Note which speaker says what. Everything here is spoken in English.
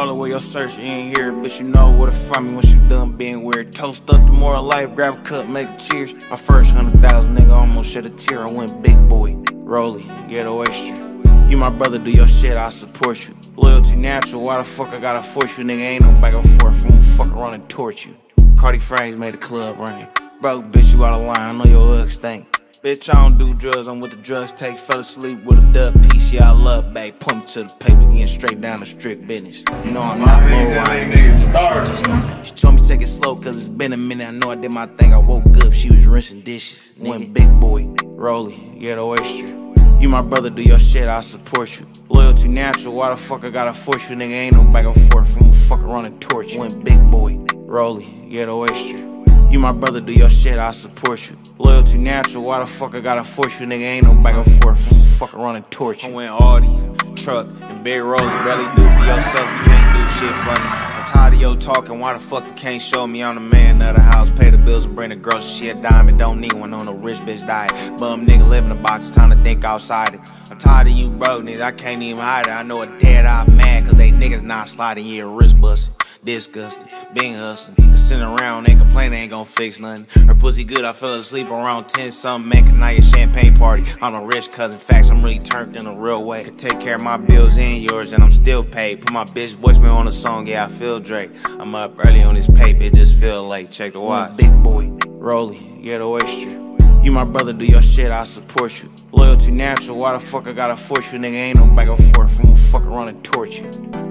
Speaker 1: roller with your search, you ain't here, but you know where to find me once you done being weird. Toast up the moral life, grab a cup, make a cheers. My first hundred thousand nigga almost shed a tear. I went big boy, Rolly, get a oyster. You my brother, do your shit, I support you. Loyalty natural, why the fuck I gotta force you, nigga? Ain't no back and forth, I'm fuck around and torch you. Cardi frames made the club running. Broke bitch, you out of line, I know your uggs stink. Bitch, I don't do drugs, I'm with the drugs. Take fell asleep with a dub piece, yeah, I love, babe. Put me to the paper, getting straight down to strict business. You know I'm not low, I ain't She told me take it slow, cause it's been a minute. I know I did my thing, I woke up, she was rinsing dishes. Went big boy, Rolly, yeah, the oyster. You my brother, do your shit, I support you. Loyalty natural, why the fuck I gotta force you, nigga? Ain't no back and forth, I'm fuck around and torch you. Went big boy, Rolly, yeah, the oyster. You my brother, do your shit, I support you. Loyalty natural, why the fuck I gotta force you, nigga? Ain't no back and forth, fuck around and torch you. I went Audi, truck, and big Rolly. Barely do for yourself, you can't do shit for me. I'm tired of your talking, why the fuck you can't show me I'm the man of the house? Pay the bills and bring the groceries, she a diamond, don't need one on a rich bitch diet. Bum nigga live in a box, time to think outside it. I'm tired of you broke niggas, I can't even hide it. I know a dead eye mad, cause they niggas not sliding, yeah, wrist busting disgusting. Being hustling, sitting around and complaining ain't gon' fix nothing. Her pussy good, I fell asleep around 10 something. Man, can I champagne party? I'm a rich cousin, facts, I'm really turned in a real way. Could take care of my bills and yours, and I'm still paid. Put my bitch voicemail on the song, yeah, I feel Drake. I'm up early on this paper, it just feel late. Check the watch. Big boy, Rolly, yeah, the oyster. You my brother, do your shit, I support you. Loyalty natural, why the fuck I gotta force you, nigga? Ain't no back and forth, I'm gonna fuck around and torch you.